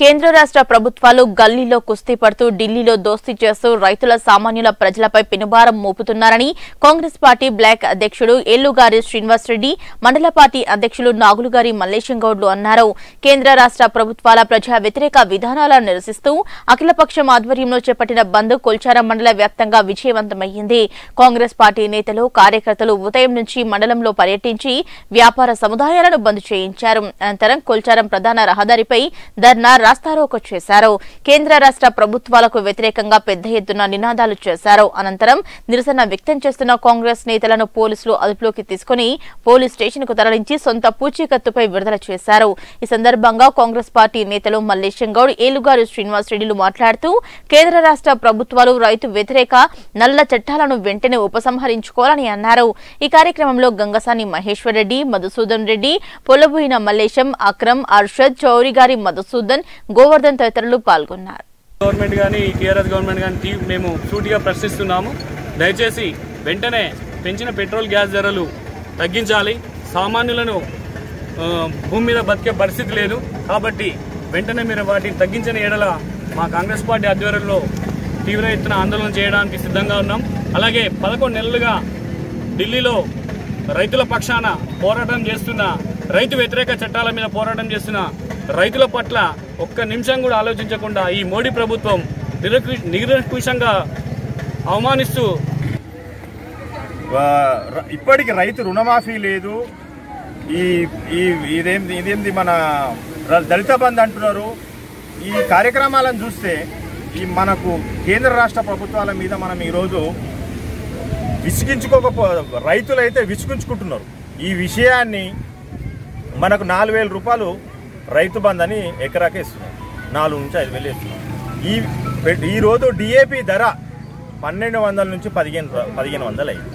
కేంద్ర రాష్ట్ర ప్రభుత్వాలు గల్లీలో కుస్తీ పడుతూ ఢిల్లీలో దోస్తీ చేస్తూ రైతుల సామాన్యుల ప్రజలపై పెనుభారం మోపుతున్నారని కాంగ్రెస్ పార్టీ బ్లాక్ అధ్యక్షుడు ఏళ్ళుగారి శ్రీనివాసరెడ్డి మండల పార్టీ అధ్యక్షులు నాగులుగారి మల్లేశం గౌడ్లు అన్నారు. కేంద్ర రాష్ట్ర ప్రభుత్వాల ప్రజా వ్యతిరేక విధానాలను నిరసిస్తూ అఖిలపక్షం ఆధ్వర్యంలో చేపట్టిన బంద్ కొల్చారం మండల వ్యాప్తంగా విజయవంతమయ్యింది. కాంగ్రెస్ పార్టీ నేతలు కార్యకర్తలు ఉదయం నుంచి మండలంలో పర్యటించి వ్యాపార సముదాయాలను బంద్ చేయించారు. అనంతరం కొల్చారం ప్రధాన రహదారిపై ధర్నా రాస్తారోకో చేశారు. కేంద్ర రాష్ట్ర ప్రభుత్వాలకు వ్యతిరేకంగా పెద్ద ఎత్తున నినాదాలు చేశారు. అనంతరం నిరసన వ్యక్తం చేస్తున్న కాంగ్రెస్ నేతలను పోలీసులు అదుపులోకి తీసుకుని పోలీస్ స్టేషన్కు తరలించి సొంత పూచీకత్తుపై విడుదల చేశారు. ఈ సందర్భంగా కాంగ్రెస్ పార్టీ నేతలు మల్లేశం గౌడ్ ఏలుగారు శ్రీనివాస్ రెడ్డిలు మాట్లాడుతూ కేంద్ర రాష్ట్ర ప్రభుత్వాలు రైతు వ్యతిరేక నల్ల చట్టాలను వెంటనే ఉపసంహరించుకోవాలని అన్నారు. ఈ కార్యక్రమంలో గంగసాని మహేశ్వర్ రెడ్డి మధుసూదన్ రెడ్డి పొల్లబోయిన మల్లేశం అక్రమ్ అర్షద్ చౌరిగారి మధుసూదన్ గోవర్ధన్ తదితరులు పాల్గొన్నారు. గవర్నమెంట్ కానీ టీఆర్ఎస్ గవర్నమెంట్ కానీ తీ- మేము సూటిగా ప్రశ్నిస్తున్నాము. దయచేసి వెంటనే పెంచిన పెట్రోల్ గ్యాస్ ధరలు తగ్గించాలి. సామాన్యులను భూమి మీద బతికే పరిస్థితి లేదు. కాబట్టి వెంటనే మీరు వాటిని తగ్గించిన ఏడల మా కాంగ్రెస్ పార్టీ ఆధ్వర్యంలో తీవ్ర ఎత్తున ఆందోళన చేయడానికి సిద్ధంగా ఉన్నాం. అలాగే పదకొండు నెలలుగా ఢిల్లీలో రైతుల పక్షాన పోరాటం చేస్తున్న రైతు వ్యతిరేక చట్టాల మీద పోరాటం చేస్తున్న రైతుల పట్ల ఒక్క నిమిషం కూడా ఆలోచించకుండా ఈ మోడీ ప్రభుత్వం నిరకు- నిరకుశంగా అవమానిస్తూ ఇప్పటికి రైతు రుణమాఫీ లేదు. ఈ ఈ ఇదేంది ఇదేంది మన దళిత బంధు అంటున్నారు. ఈ కార్యక్రమాలను చూస్తే ఈ మనకు కేంద్ర రాష్ట్ర ప్రభుత్వాల మీద మనం ఈరోజు విసిగించుకోకపో రైతులైతే విసిగించుకుంటున్నారు. ఈ విషయాన్ని మనకు నాలుగు వేల రూపాయలు రైతు బంధు అని ఎకరాకే ఇస్తున్నాం. నాలుగు నుంచి ఐదు వేలు ఇస్తున్నాం ఈ ఈరోజు డిఏపి ధర పన్నెండు వందల నుంచి పదిహేను పదిహేను వందలు అయింది.